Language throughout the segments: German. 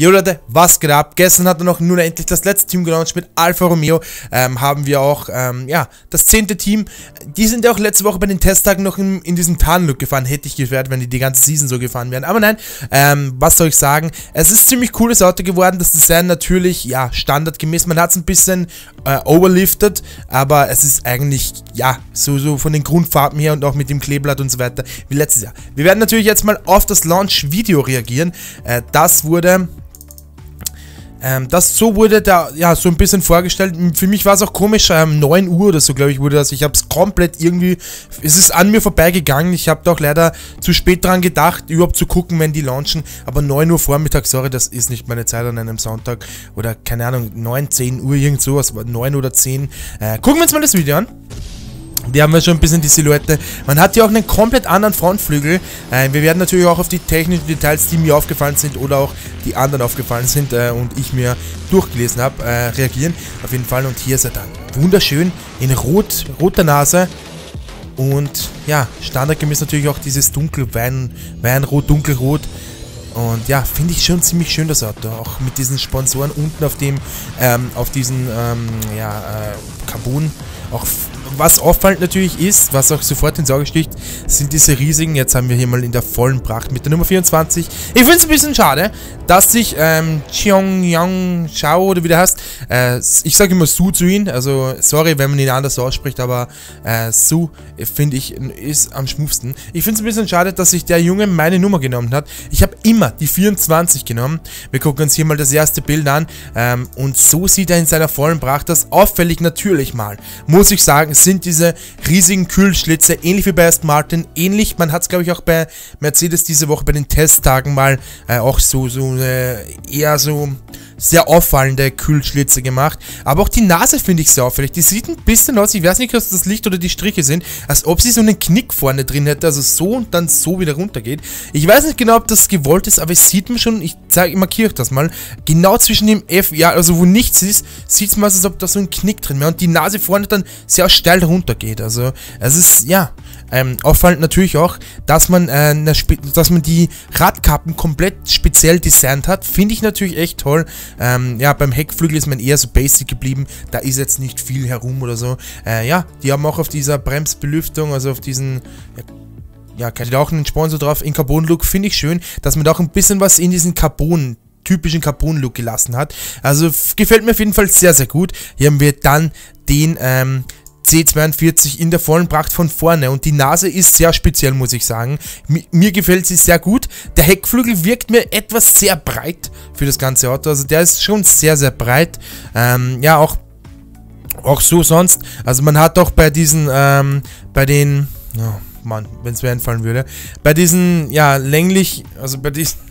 Jo Leute, was geht ab? Gestern hat er noch nun endlich das letzte Team gelauncht mit Alfa Romeo. Ähm, haben wir auch, ähm, ja, das zehnte Team. Die sind ja auch letzte Woche bei den Testtagen noch in, in diesem Tarnlook gefahren. Hätte ich gewährt, wenn die die ganze Season so gefahren wären. Aber nein, ähm, was soll ich sagen? Es ist ziemlich cooles Auto geworden. Das Design natürlich, ja, standardgemäß. Man hat es ein bisschen äh, overlifted, aber es ist eigentlich, ja, so, so von den Grundfarben her und auch mit dem Kleeblatt und so weiter wie letztes Jahr. Wir werden natürlich jetzt mal auf das Launch-Video reagieren. Äh, das wurde ähm, das so wurde da ja so ein bisschen vorgestellt. Für mich war es auch komisch, ähm, 9 Uhr oder so, glaube ich, wurde das. Ich habe es komplett irgendwie, es ist an mir vorbeigegangen. Ich habe doch leider zu spät dran gedacht, überhaupt zu gucken, wenn die launchen. Aber 9 Uhr Vormittag, sorry, das ist nicht meine Zeit an einem Sonntag. Oder keine Ahnung, 9, 10 Uhr, irgend sowas, 9 oder 10. Äh, gucken wir uns mal das Video an. Die haben wir schon ein bisschen die Silhouette. Man hat hier auch einen komplett anderen Frontflügel. Äh, wir werden natürlich auch auf die technischen Details, die mir aufgefallen sind oder auch die anderen aufgefallen sind äh, und ich mir durchgelesen habe, äh, reagieren. Auf jeden Fall. Und hier ist er dann wunderschön in rot, roter Nase. Und ja, standardgemäß natürlich auch dieses dunkel, Wein, Weinrot, dunkelrot. Und ja, finde ich schon ziemlich schön das Auto. Auch mit diesen Sponsoren unten auf dem, ähm, auf diesen, ähm, ja, äh, Carbon. Auch was auffallend natürlich ist, was auch sofort ins Auge sticht, sind diese riesigen, jetzt haben wir hier mal in der vollen Pracht mit der Nummer 24. Ich finde es ein bisschen schade, dass sich ähm, Chiong Yang Chao oder wie der heißt, äh, ich sage immer Su zu ihm, also sorry, wenn man ihn anders ausspricht, aber äh, Su finde ich ist am schmufsten. Ich finde es ein bisschen schade, dass sich der Junge meine Nummer genommen hat. Ich habe immer die 24 genommen. Wir gucken uns hier mal das erste Bild an ähm, und so sieht er in seiner vollen Pracht das auffällig natürlich mal. Muss ich sagen, sind diese riesigen Kühlschlitze, ähnlich wie bei Aston Martin, ähnlich, man hat es glaube ich auch bei Mercedes diese Woche bei den Testtagen mal äh, auch so, so äh, eher so sehr auffallende Kühlschlitze gemacht. Aber auch die Nase finde ich sehr auffällig. Die sieht ein bisschen aus, ich weiß nicht, ob das Licht oder die Striche sind, als ob sie so einen Knick vorne drin hätte, also so und dann so wieder runtergeht. Ich weiß nicht genau, ob das gewollt ist, aber es sieht man schon, ich zeige, markiere euch das mal, genau zwischen dem F, ja, also wo nichts ist, sieht es mal, als ob da so ein Knick drin wäre und die Nase vorne dann sehr steil runtergeht. Also, es ist, ja, ähm, auffallend natürlich auch, dass man, äh, dass man die Radkappen komplett speziell designt hat. Finde ich natürlich echt toll. Ähm, ja, beim Heckflügel ist man eher so basic geblieben. Da ist jetzt nicht viel herum oder so. Äh, ja, die haben auch auf dieser Bremsbelüftung, also auf diesen... Ja, ja auch einen Sponsor drauf in Carbon-Look. Finde ich schön, dass man da auch ein bisschen was in diesen Carbon typischen Carbon-Look gelassen hat. Also gefällt mir auf jeden Fall sehr, sehr gut. Hier haben wir dann den ähm, C42 in der vollen Pracht von vorne und die Nase ist sehr speziell, muss ich sagen. M mir gefällt sie sehr gut. Der Heckflügel wirkt mir etwas sehr breit für das ganze Auto, also der ist schon sehr, sehr breit. Ähm, ja, auch, auch so sonst. Also man hat auch bei diesen, ähm, bei den, oh Mann, wenn es mir einfallen würde, bei diesen, ja, länglich, also bei diesen,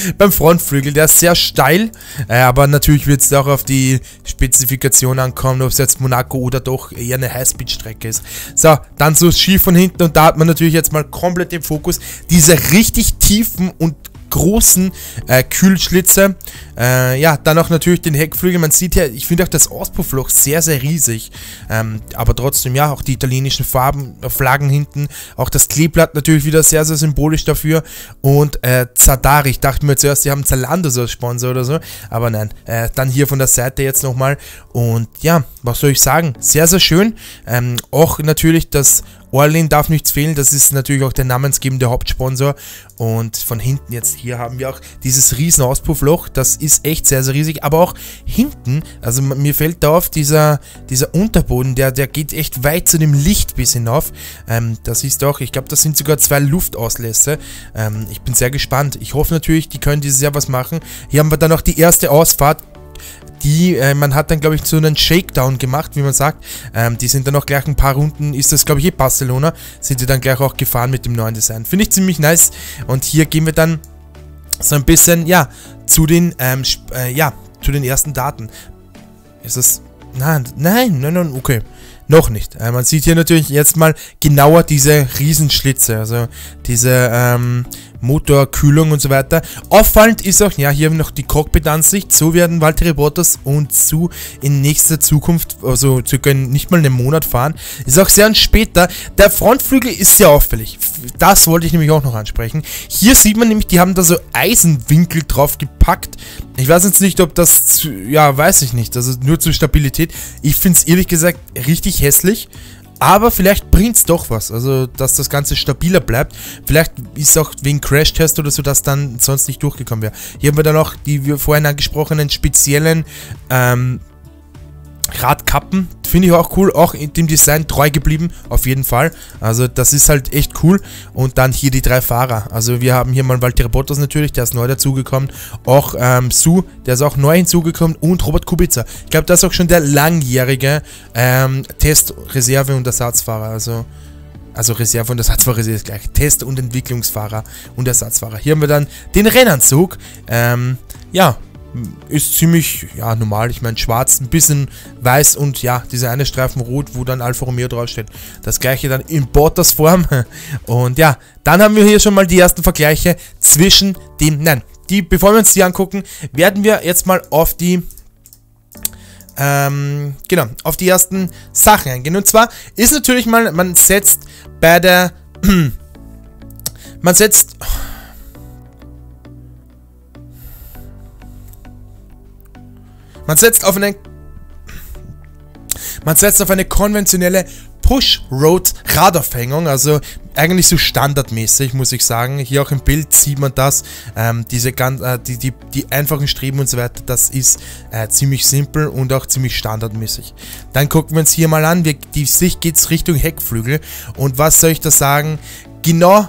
beim Frontflügel. Der ist sehr steil, äh, aber natürlich wird es auch auf die Spezifikation ankommen, ob es jetzt Monaco oder doch eher eine Highspeed-Strecke ist. So, dann so schief von hinten und da hat man natürlich jetzt mal komplett den Fokus. Diese richtig tiefen und großen äh, Kühlschlitze. Äh, ja, dann auch natürlich den Heckflügel. Man sieht ja, ich finde auch das Auspuffloch sehr, sehr riesig. Ähm, aber trotzdem, ja, auch die italienischen Farben, äh, Flaggen hinten. Auch das Kleeblatt natürlich wieder sehr, sehr symbolisch dafür. Und äh, Zadari, ich dachte mir zuerst, die haben Zalando so als Sponsor oder so. Aber nein, äh, dann hier von der Seite jetzt nochmal. Und ja, was soll ich sagen? Sehr, sehr schön. Ähm, auch natürlich das Orlin darf nichts fehlen, das ist natürlich auch der namensgebende Hauptsponsor. Und von hinten jetzt hier haben wir auch dieses riesen Auspuffloch, das ist echt sehr, sehr riesig. Aber auch hinten, also mir fällt da auf, dieser, dieser Unterboden, der, der geht echt weit zu dem Licht bis hinauf. Ähm, das ist auch, ich glaube, das sind sogar zwei Luftauslässe. Ähm, ich bin sehr gespannt. Ich hoffe natürlich, die können dieses Jahr was machen. Hier haben wir dann noch die erste Ausfahrt die, äh, man hat dann, glaube ich, so einen Shakedown gemacht, wie man sagt. Ähm, die sind dann auch gleich ein paar Runden, ist das, glaube ich, eh Barcelona, sind die dann gleich auch gefahren mit dem neuen Design. Finde ich ziemlich nice. Und hier gehen wir dann so ein bisschen, ja, zu den, ähm, äh, ja, zu den ersten Daten. Ist das, nein, nein, nein, nein, okay. Noch nicht. Äh, man sieht hier natürlich jetzt mal genauer diese Riesenschlitze, also diese, ähm, Motorkühlung und so weiter. Auffallend ist auch, ja, hier haben wir noch die Cockpit-Ansicht. So werden Valtteri Bottas und Su in nächster Zukunft, also circa nicht mal einen Monat fahren. Ist auch sehr später. Der Frontflügel ist sehr auffällig. Das wollte ich nämlich auch noch ansprechen. Hier sieht man nämlich, die haben da so Eisenwinkel drauf gepackt. Ich weiß jetzt nicht, ob das, zu, ja, weiß ich nicht. Also nur zur Stabilität. Ich finde es ehrlich gesagt richtig hässlich. Aber vielleicht bringt es doch was, also dass das Ganze stabiler bleibt. Vielleicht ist auch wegen Crash-Test oder so, dass dann sonst nicht durchgekommen wäre. Hier haben wir dann auch die wir vorhin angesprochenen speziellen ähm, Radkappen. Finde ich auch cool, auch in dem Design treu geblieben, auf jeden Fall. Also das ist halt echt cool. Und dann hier die drei Fahrer. Also wir haben hier mal Valtteri Bottas natürlich, der ist neu dazugekommen. Auch ähm, Su, der ist auch neu hinzugekommen. Und Robert Kubica. Ich glaube, das ist auch schon der langjährige ähm, Test-, Reserve- und Ersatzfahrer. Also also Reserve- und Ersatzfahrer ist gleich. Test- und Entwicklungsfahrer und Ersatzfahrer. Hier haben wir dann den Rennanzug. Ähm, ja, ist ziemlich, ja, normal. Ich meine, schwarz, ein bisschen weiß und ja, dieser eine Streifen rot, wo dann Alfa Romeo draufsteht. Das gleiche dann in Bottas Form. Und ja, dann haben wir hier schon mal die ersten Vergleiche zwischen dem, nein, die, bevor wir uns die angucken, werden wir jetzt mal auf die, ähm, genau, auf die ersten Sachen eingehen. Und zwar ist natürlich mal, man setzt bei der, man setzt, Man setzt auf eine man setzt auf eine konventionelle Push-Road-Radaufhängung, also eigentlich so standardmäßig, muss ich sagen. Hier auch im Bild sieht man das. Ähm, diese ganz, äh, die, die, die einfachen Streben und so weiter, das ist äh, ziemlich simpel und auch ziemlich standardmäßig. Dann gucken wir uns hier mal an. Wir, die Sicht geht Richtung Heckflügel. Und was soll ich da sagen? Genau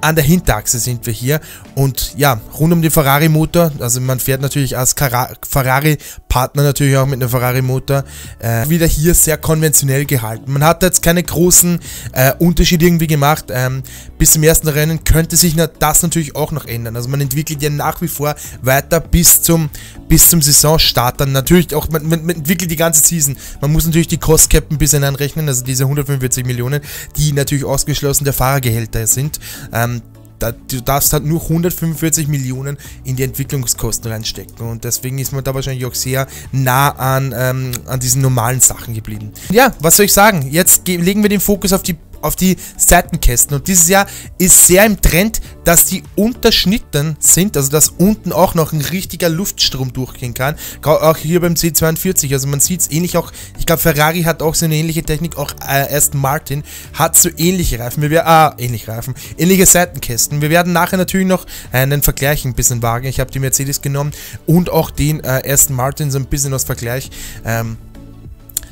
an der Hinterachse sind wir hier und ja, rund um den Ferrari-Motor, also man fährt natürlich als Ferrari-Partner natürlich auch mit einem Ferrari-Motor, äh, wieder hier sehr konventionell gehalten. Man hat jetzt keine großen äh, Unterschiede irgendwie gemacht. Ähm, bis zum ersten Rennen könnte sich das natürlich auch noch ändern. Also man entwickelt ja nach wie vor weiter bis zum, bis zum Saisonstart. Dann natürlich auch, man, man, entwickelt die ganze Season. Man muss natürlich die Cost Cap ein bisschen anrechnen, also diese 145 Millionen, die natürlich ausgeschlossen der Fahrergehälter sind. Ähm, da, du darfst halt nur 145 Millionen in die Entwicklungskosten reinstecken und deswegen ist man da wahrscheinlich auch sehr nah an, ähm, an diesen normalen Sachen geblieben. Ja, was soll ich sagen? Jetzt legen wir den Fokus auf die auf die Seitenkästen. Und dieses Jahr ist sehr im Trend, dass die unterschnitten sind, also dass unten auch noch ein richtiger Luftstrom durchgehen kann. Auch hier beim C42, also man sieht es ähnlich auch, ich glaube Ferrari hat auch so eine ähnliche Technik, auch äh, Aston Martin hat so ähnliche Reifen, wir ah, ähnliche Reifen, ähnliche Seitenkästen. Wir werden nachher natürlich noch einen Vergleich ein bisschen wagen. Ich habe die Mercedes genommen und auch den äh, Aston Martin so ein bisschen als Vergleich. Ähm,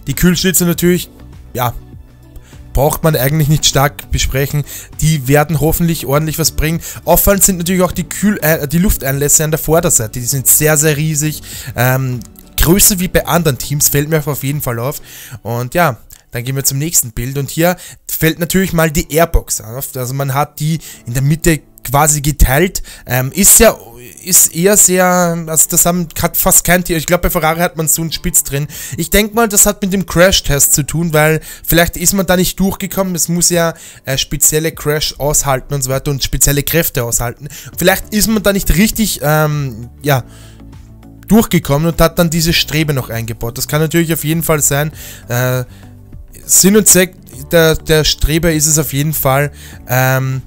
die Kühlschlitze natürlich, ja, braucht man eigentlich nicht stark besprechen. Die werden hoffentlich ordentlich was bringen. Auffallend sind natürlich auch die, Kühl äh, die Lufteinlässe an der Vorderseite. Die sind sehr, sehr riesig. Ähm, größer wie bei anderen Teams, fällt mir auf jeden Fall auf. Und ja, dann gehen wir zum nächsten Bild. Und hier fällt natürlich mal die Airbox auf. Also man hat die in der Mitte quasi geteilt. Ähm, ist ja ist eher sehr, also das haben, hat fast kein Tier. Ich glaube, bei Ferrari hat man so einen Spitz drin. Ich denke mal, das hat mit dem Crash-Test zu tun, weil vielleicht ist man da nicht durchgekommen. Es muss ja äh, spezielle Crash aushalten und so weiter und spezielle Kräfte aushalten. Vielleicht ist man da nicht richtig, ähm, ja, durchgekommen und hat dann diese Strebe noch eingebaut. Das kann natürlich auf jeden Fall sein. Äh, Sinn und Zweck der, der Strebe ist es auf jeden Fall, ähm,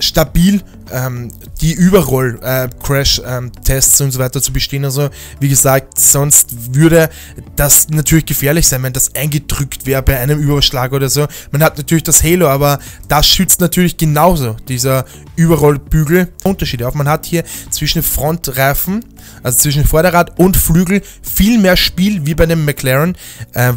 stabil ähm, die Überroll-Crash-Tests äh, ähm, und so weiter zu bestehen. Also wie gesagt, sonst würde das natürlich gefährlich sein, wenn das eingedrückt wäre bei einem Überschlag oder so. Man hat natürlich das Halo, aber das schützt natürlich genauso, dieser Überrollbügel. Unterschiede auf. Man hat hier zwischen Frontreifen, also zwischen Vorderrad und Flügel, viel mehr Spiel wie bei einem McLaren. Äh,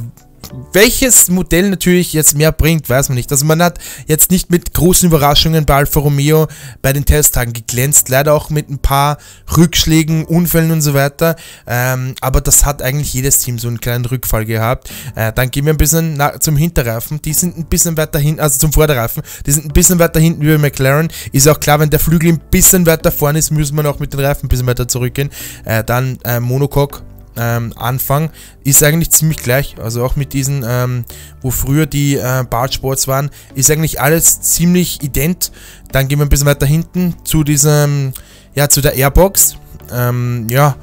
welches Modell natürlich jetzt mehr bringt, weiß man nicht. Also man hat jetzt nicht mit großen Überraschungen bei Alfa Romeo bei den Testtagen geglänzt, leider auch mit ein paar Rückschlägen, Unfällen und so weiter. Ähm, aber das hat eigentlich jedes Team so einen kleinen Rückfall gehabt. Äh, dann gehen wir ein bisschen zum Hinterreifen. Die sind ein bisschen weiter hinten, also zum Vorderreifen. Die sind ein bisschen weiter hinten wie bei McLaren. Ist auch klar, wenn der Flügel ein bisschen weiter vorne ist, müssen wir auch mit den Reifen ein bisschen weiter zurückgehen. Äh, dann äh, Monocoque ähm, Anfang ist eigentlich ziemlich gleich. Also auch mit diesen, ähm, wo früher die äh, Bartsports waren, ist eigentlich alles ziemlich ident. Dann gehen wir ein bisschen weiter hinten zu diesem, ja, zu der Airbox. Ähm, ja,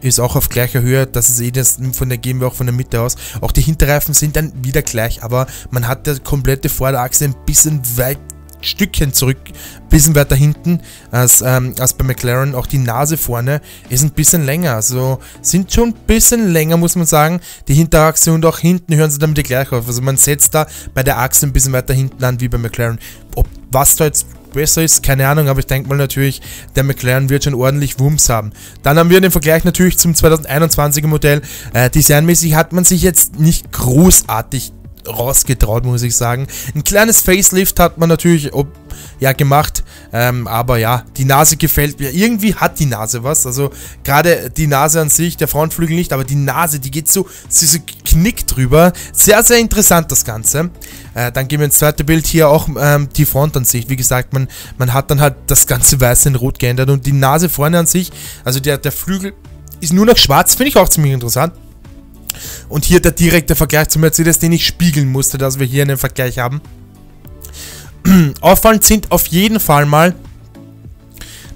ist auch auf gleicher Höhe. Das ist eh das, von der gehen wir auch von der Mitte aus. Auch die Hinterreifen sind dann wieder gleich, aber man hat der komplette Vorderachse ein bisschen weit Stückchen zurück, bisschen weiter hinten als, ähm, als bei McLaren. Auch die Nase vorne ist ein bisschen länger. Also sind schon ein bisschen länger, muss man sagen. Die Hinterachse und auch hinten hören sie damit gleich auf. Also man setzt da bei der Achse ein bisschen weiter hinten an wie bei McLaren. Ob was da jetzt besser ist, keine Ahnung, aber ich denke mal natürlich, der McLaren wird schon ordentlich Wumms haben. Dann haben wir den Vergleich natürlich zum 2021er Modell. Äh, designmäßig hat man sich jetzt nicht großartig rausgetraut, muss ich sagen. Ein kleines Facelift hat man natürlich ob, ja gemacht, ähm, aber ja, die Nase gefällt mir. Irgendwie hat die Nase was, also gerade die Nase an sich, der Frontflügel nicht, aber die Nase, die geht so, so knickt drüber. Sehr, sehr interessant das Ganze. Äh, dann gehen wir ins zweite Bild, hier auch ähm, die Frontansicht. Wie gesagt, man, man hat dann halt das ganze Weiß in Rot geändert und die Nase vorne an sich, also der, der Flügel ist nur noch schwarz, finde ich auch ziemlich interessant. Und hier der direkte Vergleich zu Mercedes, den ich spiegeln musste, dass wir hier einen Vergleich haben. Auffallend sind auf jeden Fall mal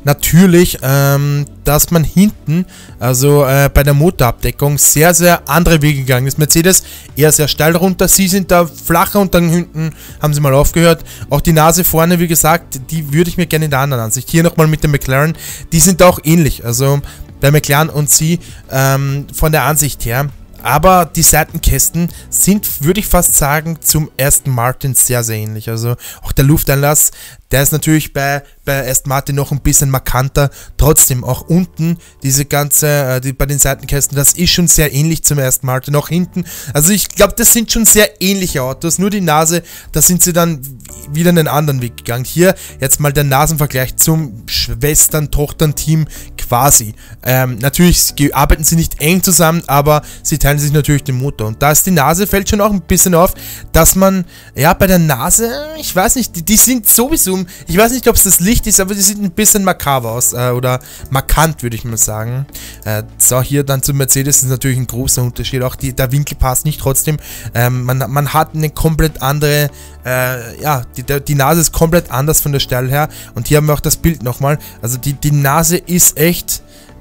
natürlich, ähm, dass man hinten, also äh, bei der Motorabdeckung, sehr, sehr andere Wege gegangen ist. Mercedes eher sehr steil runter, sie sind da flacher und dann hinten haben sie mal aufgehört. Auch die Nase vorne, wie gesagt, die würde ich mir gerne in der anderen Ansicht. Hier nochmal mit dem McLaren, die sind auch ähnlich. Also der McLaren und sie ähm, von der Ansicht her aber die Seitenkästen sind, würde ich fast sagen, zum ersten Martin sehr, sehr ähnlich. Also auch der Lufteinlass, der ist natürlich bei, bei Aston Martin noch ein bisschen markanter. Trotzdem auch unten diese ganze, äh, die, bei den Seitenkästen, das ist schon sehr ähnlich zum Aston Martin. Auch hinten. Also ich glaube, das sind schon sehr ähnliche Autos. Nur die Nase, da sind sie dann wieder einen anderen Weg gegangen. Hier jetzt mal der Nasenvergleich zum Schwestern-Tochtern-Team quasi. Ähm, natürlich arbeiten sie nicht eng zusammen, aber sie teilen sich natürlich den Motor. Und da ist die Nase, fällt schon auch ein bisschen auf, dass man, ja, bei der Nase, ich weiß nicht, die, die sind sowieso ich weiß nicht, ob es das Licht ist, aber die sieht ein bisschen makaber aus. Äh, oder markant, würde ich mal sagen. Äh, so, hier dann zum Mercedes ist natürlich ein großer Unterschied. Auch die, der Winkel passt nicht trotzdem. Ähm, man, man hat eine komplett andere, äh, ja, die, die Nase ist komplett anders von der Stelle her. Und hier haben wir auch das Bild nochmal. Also die, die Nase ist echt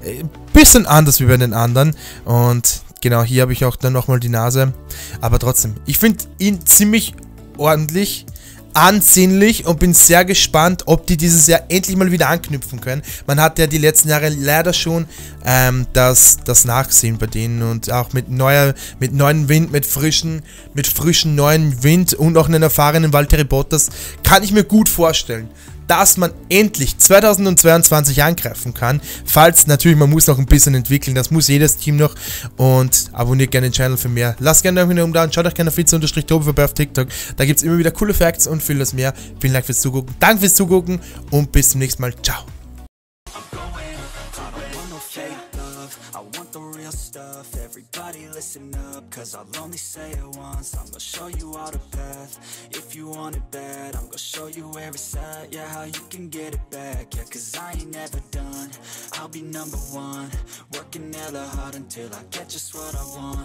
ein äh, bisschen anders wie bei den anderen. Und genau, hier habe ich auch dann nochmal die Nase. Aber trotzdem, ich finde ihn ziemlich ordentlich ansehnlich und bin sehr gespannt, ob die dieses Jahr endlich mal wieder anknüpfen können. Man hat ja die letzten Jahre leider schon ähm, das, das Nachsehen bei denen und auch mit neuer, mit neuen Wind, mit frischen, mit frischen neuen Wind und auch einen erfahrenen Valtteri Bottas kann ich mir gut vorstellen dass man endlich 2022 angreifen kann. Falls natürlich, man muss noch ein bisschen entwickeln, das muss jedes Team noch. Und abonniert gerne den Channel für mehr. Lasst gerne einen Daumen da und schaut euch gerne auf Fitze-Tobi vorbei auf TikTok. Da gibt es immer wieder coole Facts und vieles mehr. Vielen Dank fürs Zugucken. Danke fürs Zugucken und bis zum nächsten Mal. Ciao. listen up Cause I'll only say it once I'm gonna show you all the path If you want it bad I'm gonna show you it's at Yeah, how you can get it back. Yeah, cause I ain't never done. I'll be number one Working hella hard until I get just what I want